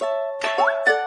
Música